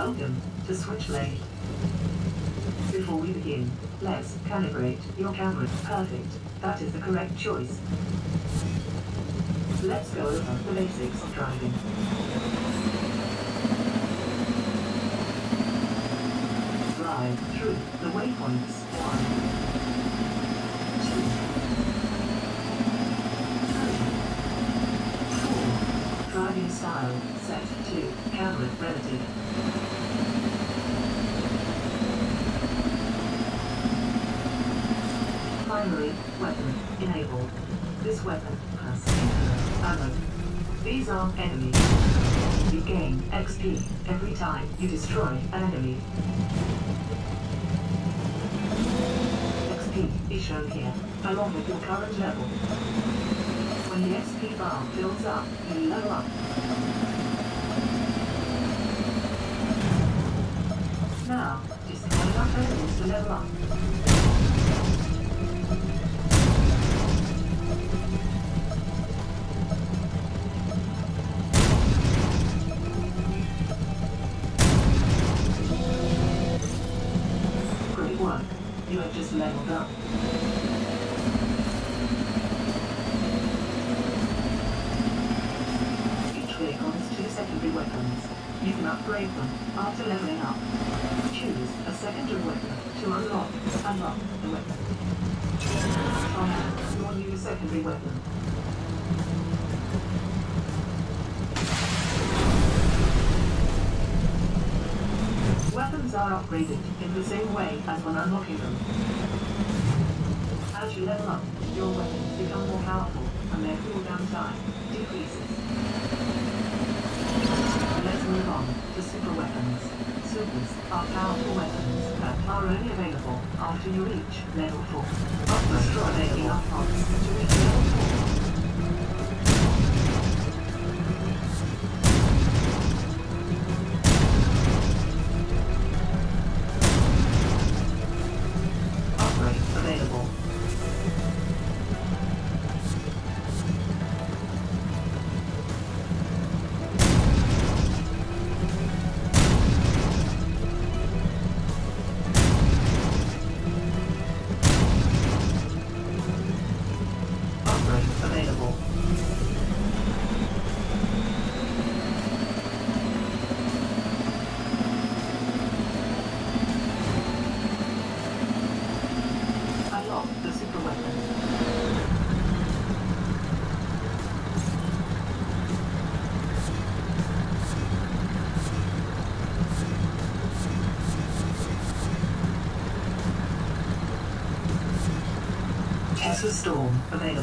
Welcome to Switchblade. Before we begin, let's calibrate your camera. Perfect. That is the correct choice. Let's go over the basics of driving. Drive through the waypoints. One. Driving style set to camera relative. Primary weapon enabled. This weapon has ammo. These are enemies. You gain XP every time you destroy an enemy. XP is shown here, along with your current level. When the XP bar fills up, you level up. Now, destroy enough enemies to level up. Weapons are upgraded in the same way as when unlocking them. As you level up, your weapons become more powerful and their cooldown time decreases. Let's move on to super weapons. Supers are powerful weapons that are only available after you reach level 4. But destroy enough points to reach level 4.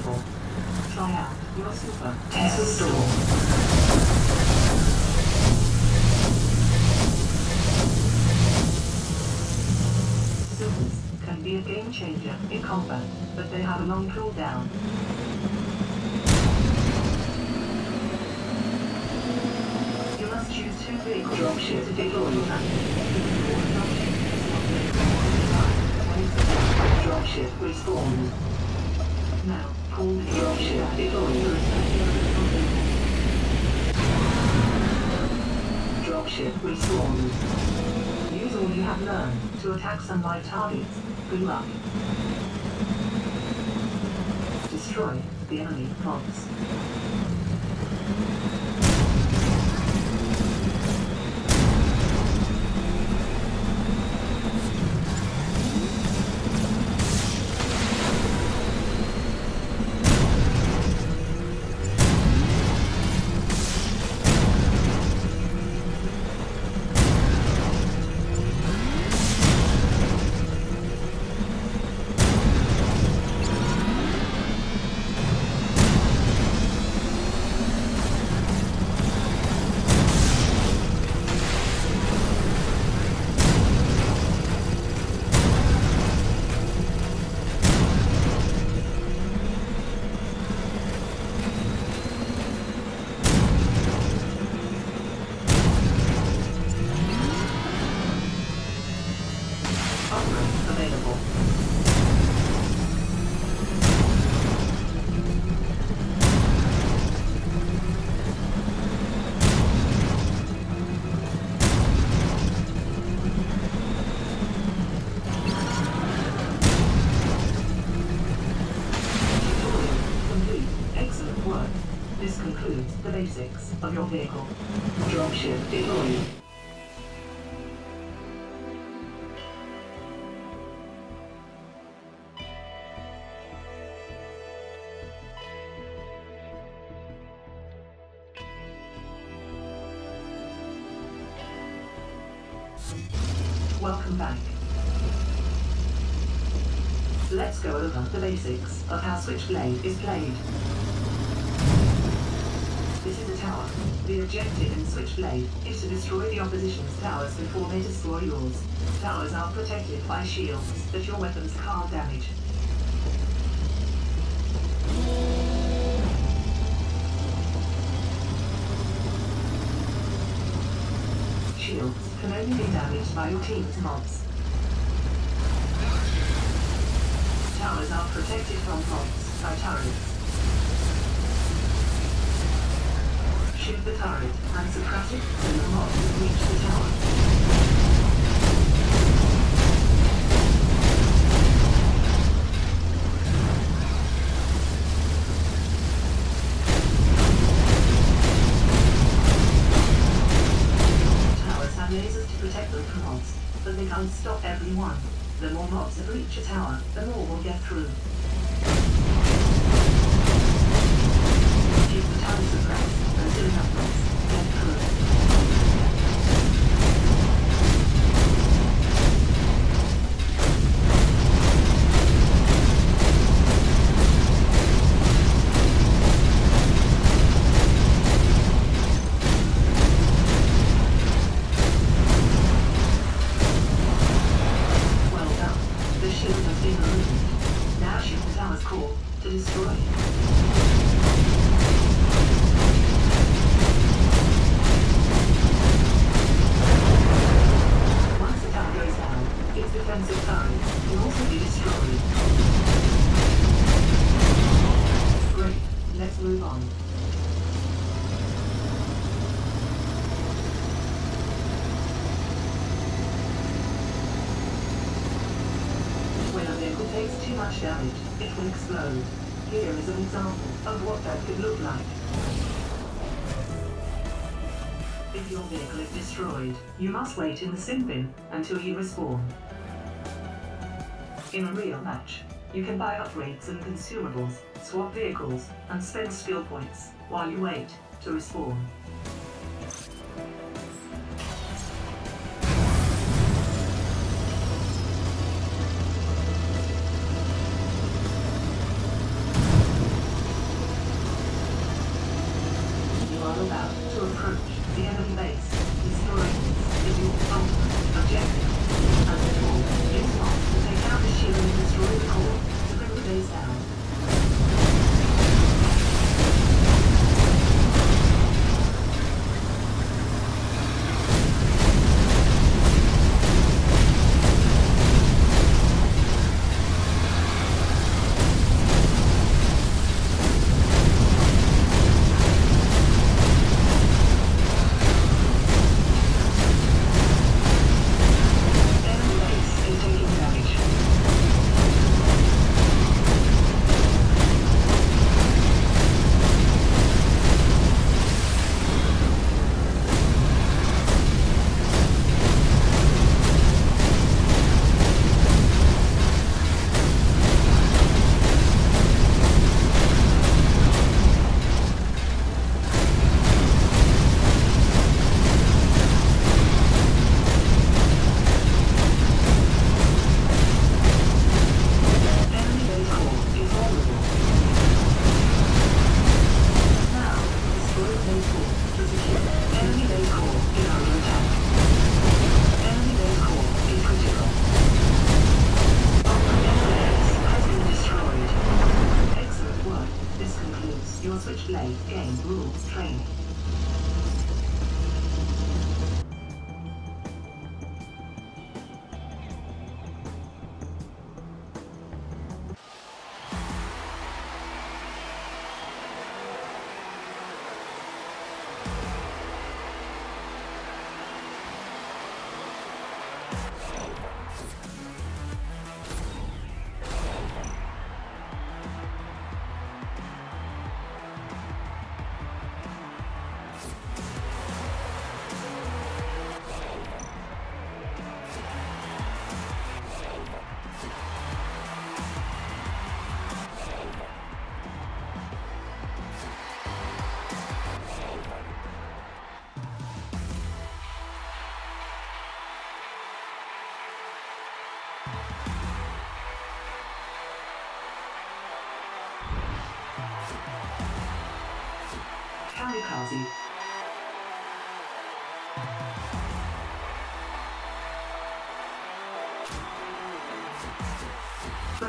Available. Try out your super Tesla Storm. Supers can be a game changer in combat, but they have a long cooldown. You must choose two vehicles dropship to deploy your Dropship respawned. Now, dropship respawned. Use all you have learned to attack some light targets. Good luck. Destroy the enemy pods. Welcome back. Let's go over the basics of how Switchblade is played. This is a tower. The objective in Switchblade is to destroy the opposition's towers before they destroy yours. Towers are protected by shields that your weapons can't damage. Shields can only be damaged by your team's mobs. Towers are protected from mobs by turrets. Shoot the turret and suppress it when the mob has reached the tower. The more mobs that reach a tower, the more will get through. Example of what that could look like. If your vehicle is destroyed, you must wait in the sim bin until you respawn. In a real match, you can buy upgrades and consumables, swap vehicles, and spend skill points while you wait to respawn.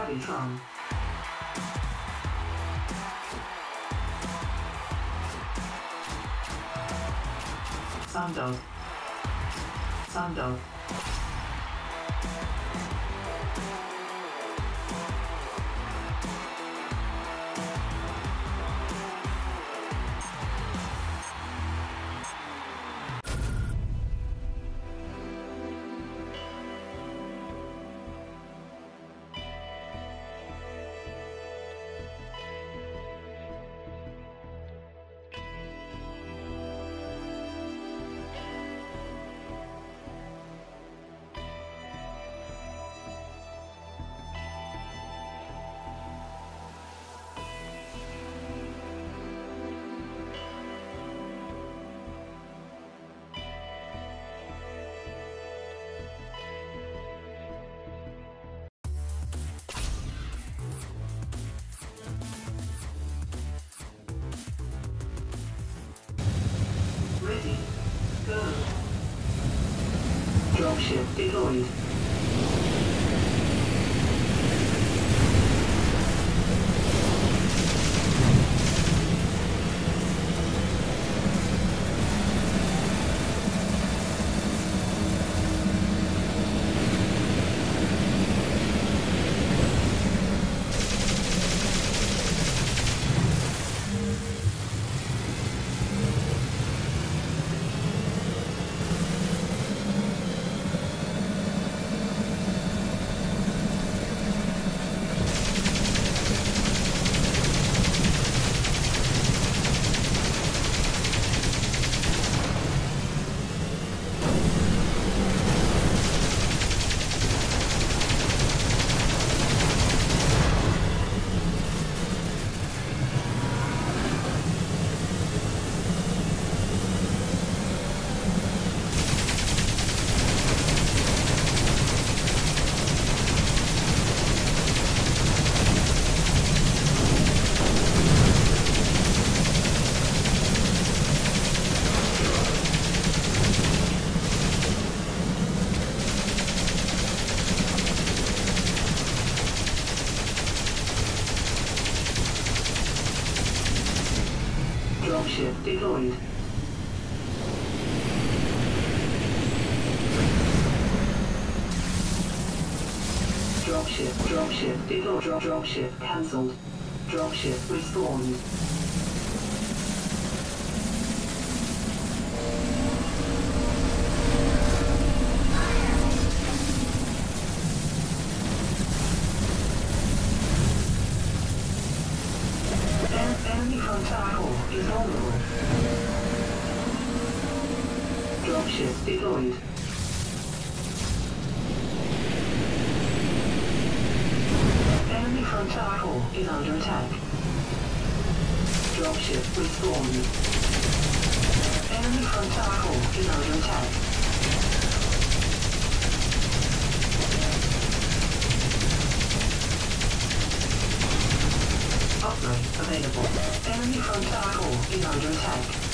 starting from. Sound dog. Dog. Deloitte Dropship cancelled. Dropship respawned. on several, be on your tech.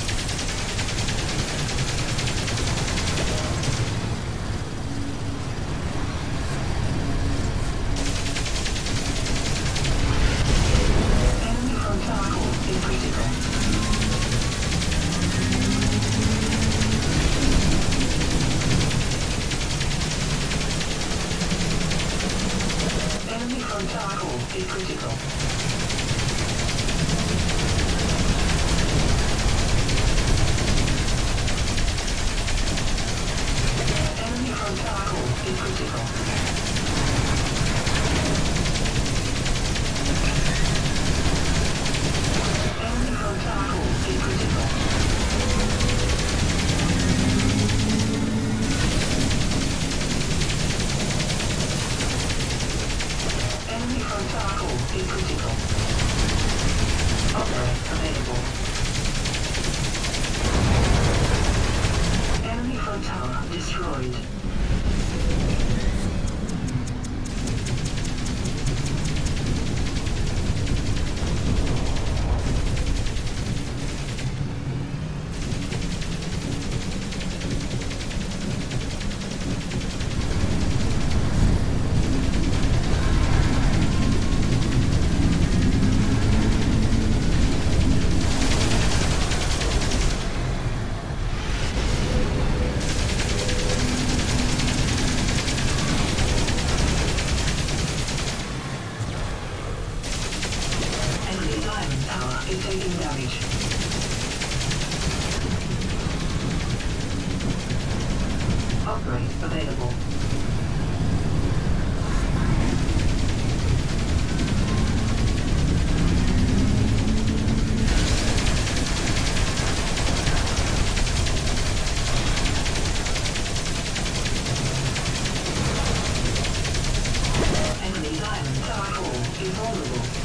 Core is vulnerable.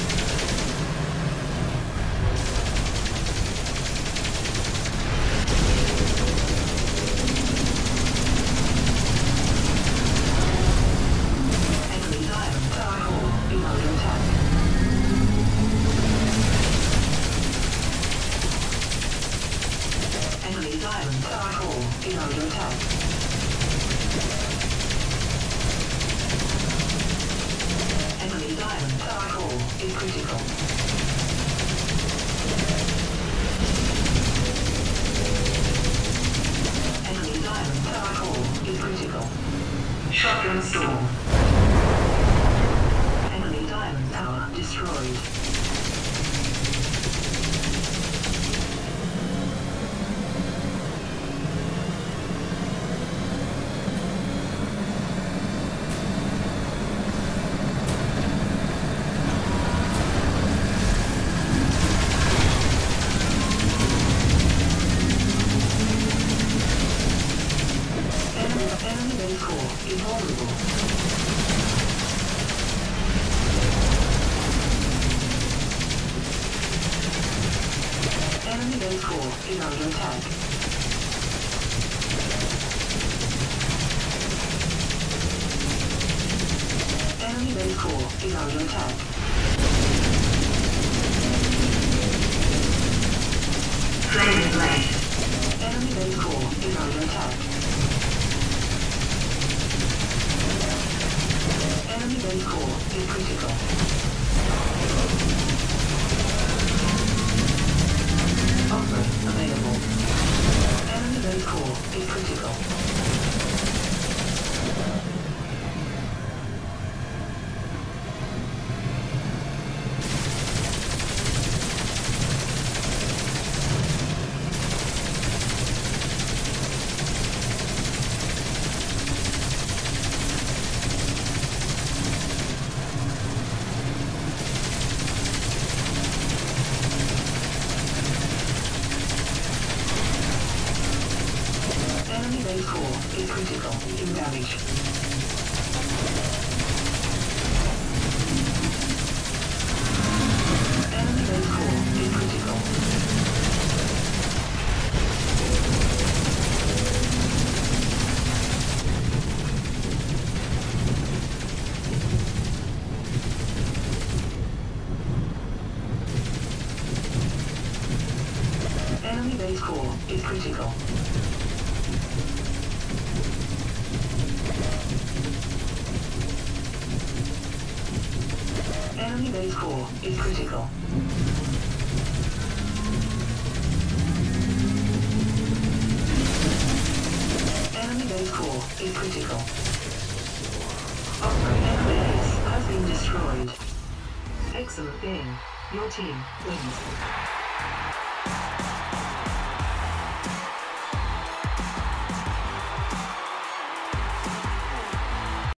Critical. Shotgun storm. Is under attack. Enemy base core is under attack. Flaming blade. Enemy base core is under attack. Enemy base core is critical. Available. Enemy core is critical. Base core is critical. Enemy base core is critical. Enemy base core is critical. Enemy base has been destroyed. Excellent game. Your team wins.